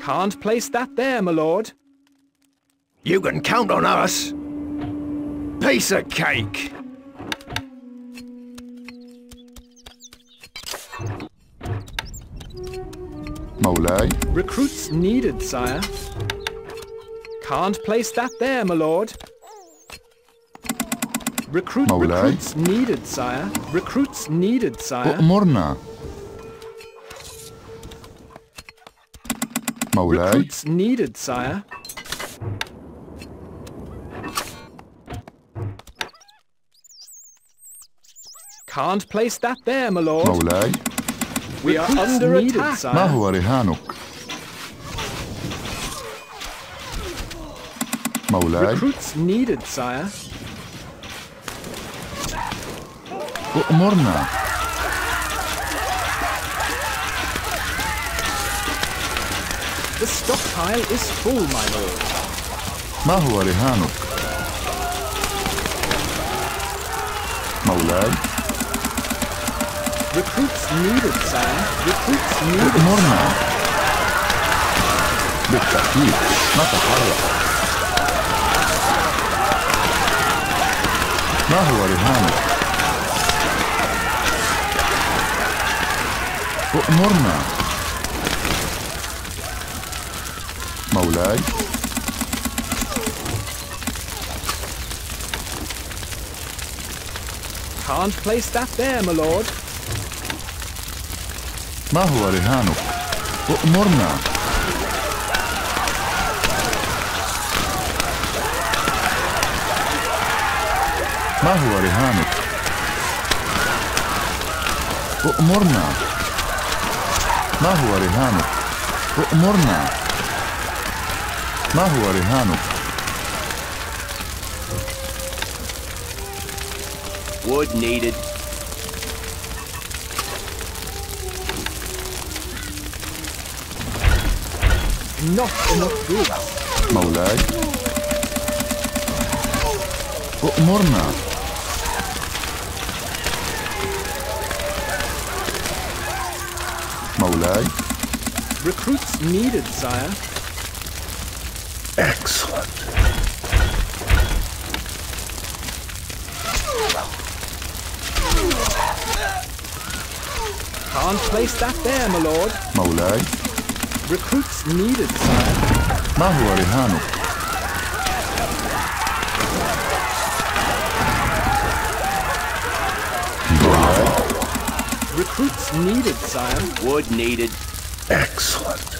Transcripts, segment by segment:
Can't place that there, my lord. You can count on us. Piece of cake. Molay. Recruits needed, sire. Can't place that there, my lord. Recruit, Recruits needed, sire. Recruits needed, sire. Oh, Morna. مولاي Recruits needed, sire. Can't place that there, my lord. مولاي We are under needed, attack, ما sire. هو رهانك مولاي Recruits needed, sire. أؤمرنا The stockpile is full, my lord. ما هو رهانك مولاي Recruits needed, sire. Recruits needed. أؤمرنا بالتأكيد نتحرك ما هو رهانك أؤمرنا مولاي Can't place that there, my lord. ما هو رهانك أؤمرنا ما هو رهانك أؤمرنا ما هو رهانك أؤمرنا ما هو رهانك Wood needed. Not enough goods. مولاي أؤمرنا مولاي Recruits needed, sire. Excellent. Can't place that there, my lord. مولاي Recruits needed, sire. ما هو رهانك مولاي Recruits needed, sire. Wood needed. Excellent.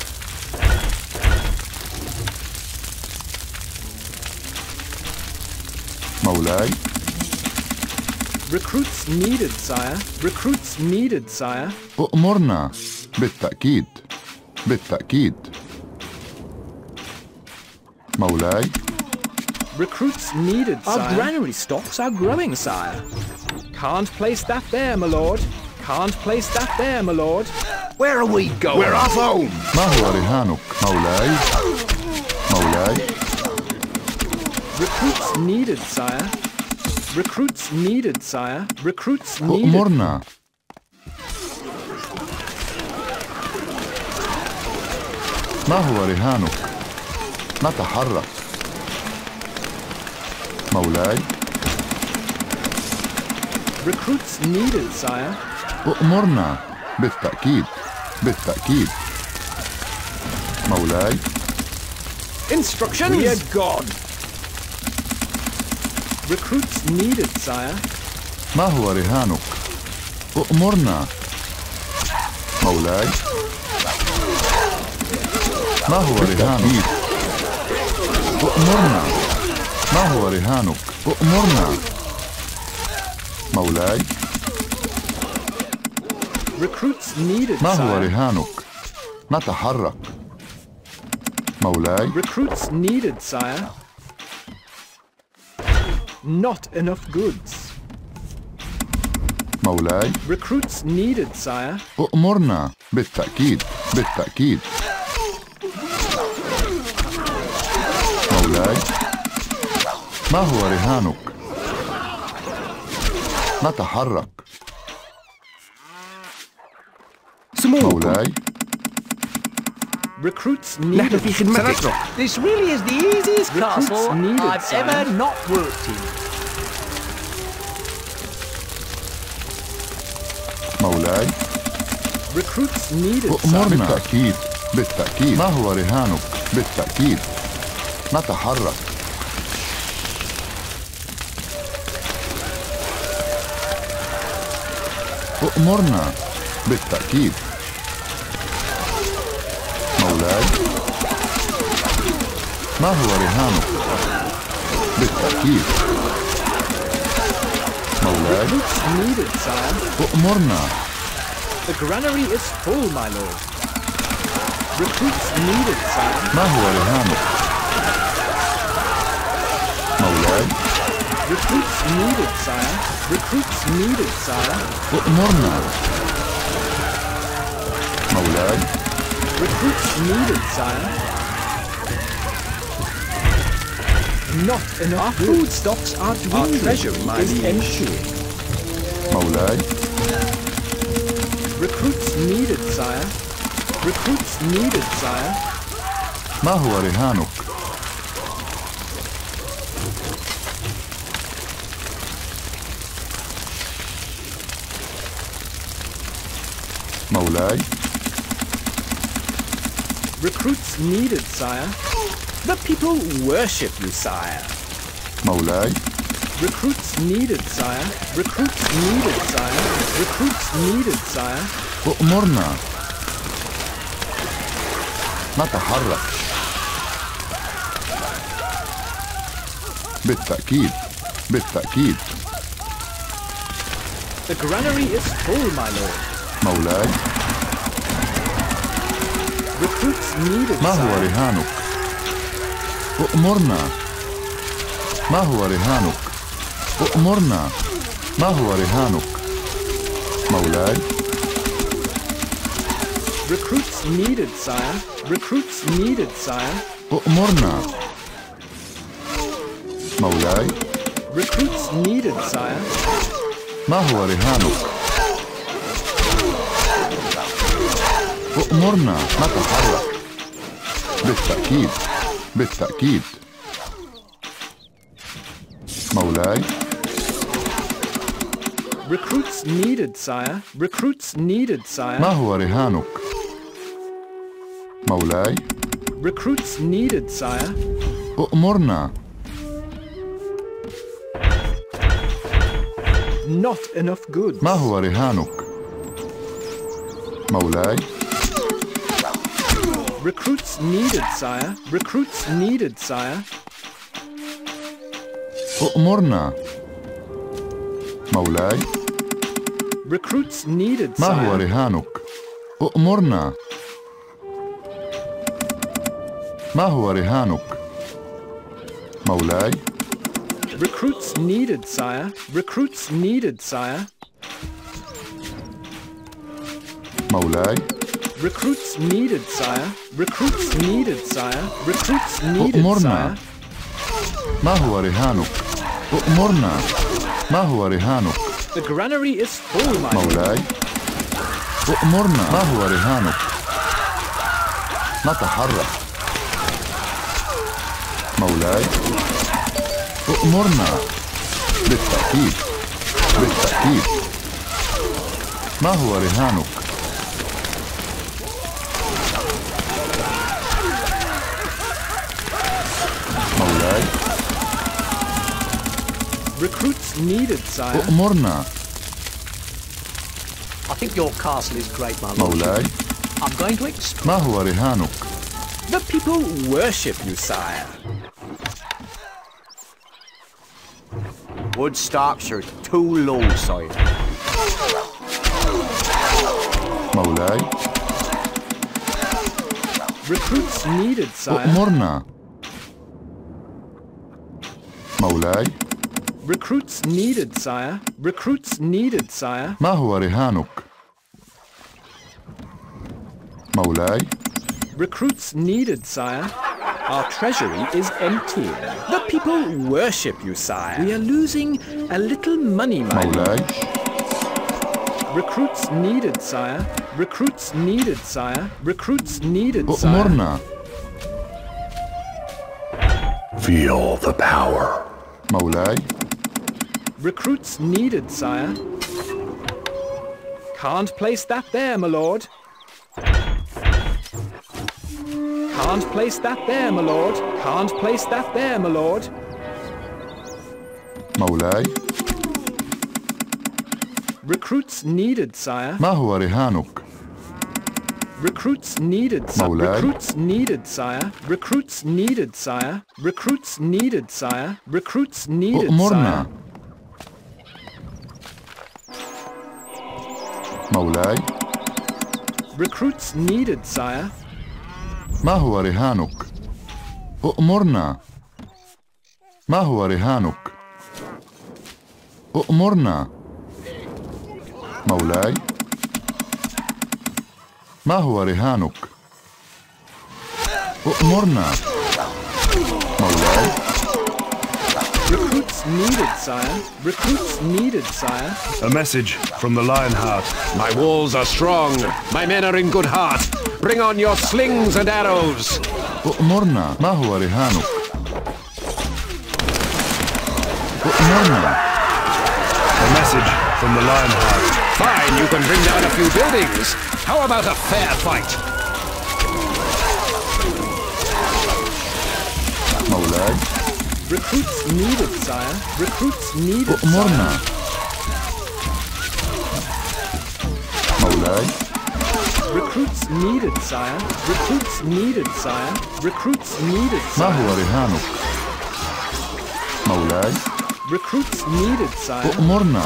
مولاي Recruits needed, sire. Recruits needed, sire. أؤمرنا بالتأكيد بالتأكيد مولاي Recruits needed, Our sire. granary stocks are growing, sire. Can't place that there, my lord. Can't place that there, my lord. Where are we going? We're off home. ما هو رهانك مولاي مولاي needed, sire. Recruits needed, sire. Recruits needed. أؤمرنا ما هو رهانك نتحرك مولاي Recruits needed, sire. أؤمرنا بالتأكيد بالتأكيد مولاي Instructions. We are gone. Recruits needed, sire. ما هو رهانك؟ أؤمرنا مولاي. ما هو رهانك؟ أؤمرنا ما هو رهانك؟ أؤمرنا مولاي. Recruits needed, ما هو. رهانك؟ نتحرك. مولاي. Recruits needed, sire. Not enough goods. مولاي Recruits needed, sire. أؤمرنا بالتأكيد بالتأكيد مولاي ما هو رهانك نتحرك Small. مولاي نحن needed. في خدمتك This really is the easiest Recruits castle needed, I've ever not worked in. مولاي Recruits needed. sire. أؤمرنا بالتأكيد بالتأكيد ما هو رهانك بالتأكيد نتحرك أؤمرنا بالتأكيد ما هو رهانك بالتأكيد مولاي Recruits needed, sire. أؤمرنا The granary is full, my lord. Recruits needed, sire. ما هو رهانك مولاي Recruits needed, sire. Recruits needed, sire. أؤمرنا مولاي Recruits needed, sire. Not enough food stocks are dwindling. Our treasury is empty. مولاي Recruits needed, sire. Recruits needed, sire. ما هو رهانك مولاي Recruits needed, sire. The people worship you, sire. مولاي Recruits needed, sire. Recruits needed, sire. Recruits needed, sire. أؤمرنا نتحرك بالتأكيد بالتأكيد The granary is full, my lord. مولاي Recruits needed, ما هو sire. رهانك أؤمرنا ما هو رهانك؟ أؤمرنا ما هو رهانك؟ مولاي. Recruits needed, sire. Recruits needed, sire. أؤمرنا مولاي. Recruits needed, sire. ما هو رهانك؟ أؤمرنا نتحرك بالتأكيد. بالتأكيد مولاي Recruits needed, sire. Recruits needed, ما sire. هو رهانك مولاي Recruits needed, sire. أؤمرنا Not enough goods. ما هو رهانك مولاي Recruits needed, sire. Recruits needed, sire. أؤمرنا مولاي Recruits needed, ما هو sire. رهانك أؤمرنا ما هو رهانك مولاي Recruits needed, sire. Recruits needed, sire. مولاي Recruits needed, sire. Recruits needed, sire. Recruits needed, أؤمرنا. sire. ما هو رهانك؟ أؤمرنا ما هو رهانك؟ The granary is full, my. مولاي. أؤمرنا ما هو رهانك؟ نتحرك. مولاي. أؤمرنا بالتأكيد. بالتأكيد. ما هو رهانك؟ Recruits needed, sire. أؤمرنا I think your castle is great, my lord. مولاي I'm going to explore. ما هو رهانك The people worship you, sire. Wood stocks are too low, sire. مولاي Recruits needed, sire. أؤمرنا مولاي Recruits needed, sire. Recruits needed, sire. ما هو رهانك مولاي Recruits needed, sire. Our treasury is empty. The people worship you, sire. We are losing a little money, my lord. مولاي Recruits needed, sire. Recruits needed, sire. Recruits needed, sire. أؤمرنا Feel the power. مولاي Recruits needed, sire. Can't place that there, my lord. Can't place that there, my lord. Can't place that there, my lord. مولاي Recruits needed, sire. ما هو رهانك Recruits needed, sire. مولاي. Recruits needed, sire. Recruits needed, sire. Recruits needed, sire. Recruits needed, أؤمرنا sire. مولاي. Recruits needed, sire. ما هو رهانك؟ أؤمرنا. ما هو رهانك؟ أؤمرنا. مولاي. ما هو رهانك؟ أؤمرنا. مولاي. Recruits needed, sire. Recruits needed, sire. A message from the Lionheart. My walls are strong. My men are in good heart. Bring on your slings and arrows. أؤمرنا ما هو رهانك أؤمرنا A message from the Lionheart. Fine, you can bring down a few buildings. How about a fair fight? مولاي Recruits needed, sire. Recruits needed, sire. أؤمرنا مولاي Recruits needed, sire. Recruits needed, sire. Recruits needed, ما sire. هو رهانك مولاي Recruits needed, sire. أؤمرنا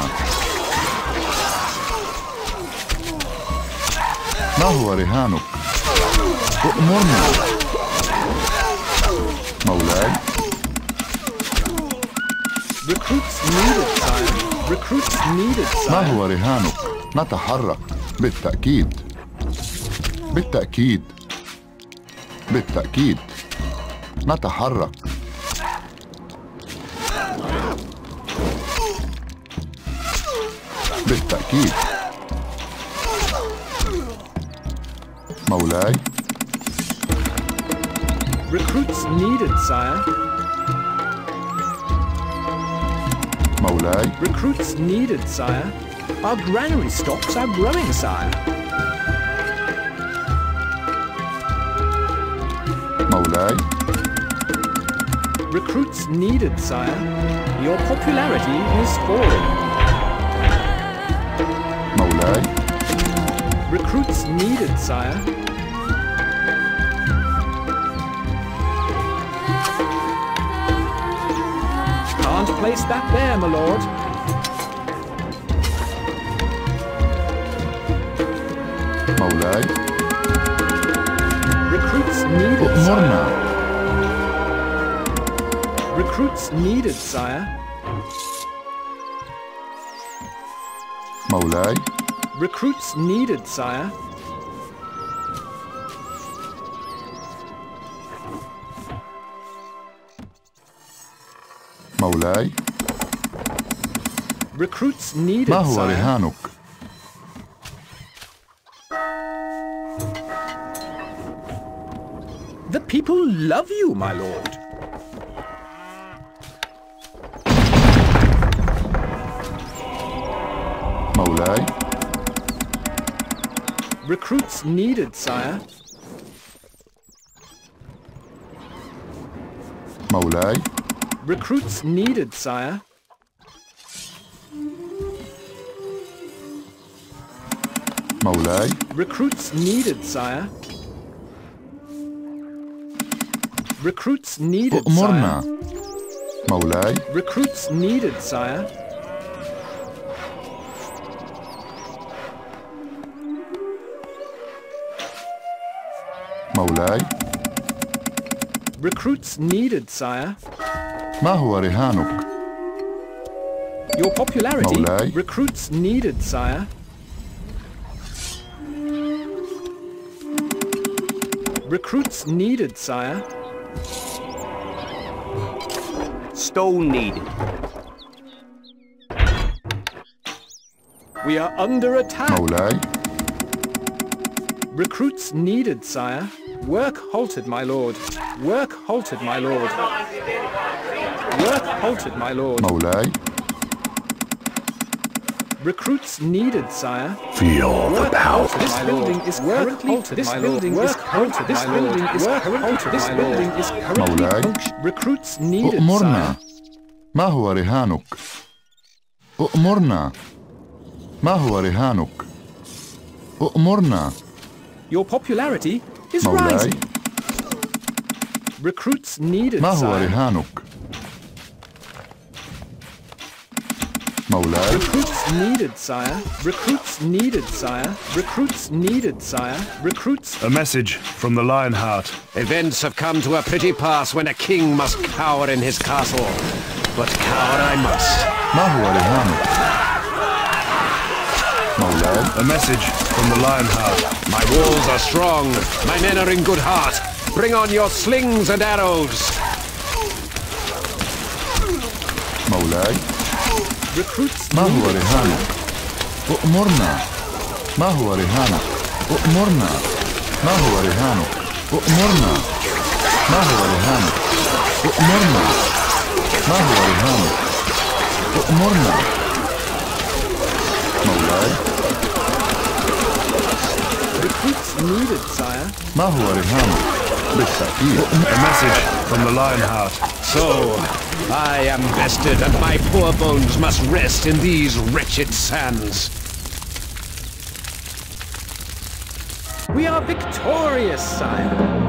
ما هو رهانك أؤمرنا مولاي ما. هو رهانك؟ نتحرك. بالتأكيد. بالتأكيد. بالتأكيد. نتحرك. بالتأكيد. مولاي. Recruits needed, sire. Recruits needed, sire. Our granary stocks are growing, sire. Moulay. Recruits needed, sire. Your popularity is falling. Moulay. Recruits needed, sire. and place that there, my lord. Maulai. Recruits needed, sire. Morna. Recruits needed, sire. Maulai. Recruits needed, sire. مولاي Recruits needed, ما هو sire. رهانك The people love you, my lord. مولاي Recruits needed, sire. مولاي Recruits needed, sire. مولاي Recruits needed, sire. Recruits needed, أؤمرنا sire. مولاي Recruits needed, sire. مولاي Recruits needed, sire. ما هو رهانك Your popularity. مولاي. Recruits needed, sire. Recruits needed, sire. Stone needed. We are under attack. مولاي Recruits needed, sire. Work halted, my lord. Work halted, my lord. Work halted, my lord. مولاي Recruits needed, sire. Feel the Work power. halted, this building is currently halted, this building is halted, this building is currently this building is currently مولاي. function- Recruits needed, أؤمرنا sire. ما هو رهانك أؤمرنا ما هو رهانك أؤمرنا Your popularity is مولاي rising. Recruits needed, ما هو sire. رهانك Recruits needed, sire. Recruits needed, sire. Recruits needed, sire. Recruits... A message from the Lionheart. Events have come to a pretty pass when a king must cower in his castle. But cower I must. Molo. A message from the Lionheart. My walls are strong. My men are in good heart. Bring on your slings and arrows. Molo Recruits ما هو needed, رهانك sire. أؤمرنا ما هو رهانك أؤمرنا ما هو رهانك أؤمرنا ما هو رهانك أؤمرنا ما هو رهانك أؤمرنا مولاي Recruits needed, sire. Mahua is harmed. Looks you. A message from the Lionheart. So, I am bested and my poor bones must rest in these wretched sands. We are victorious, sire.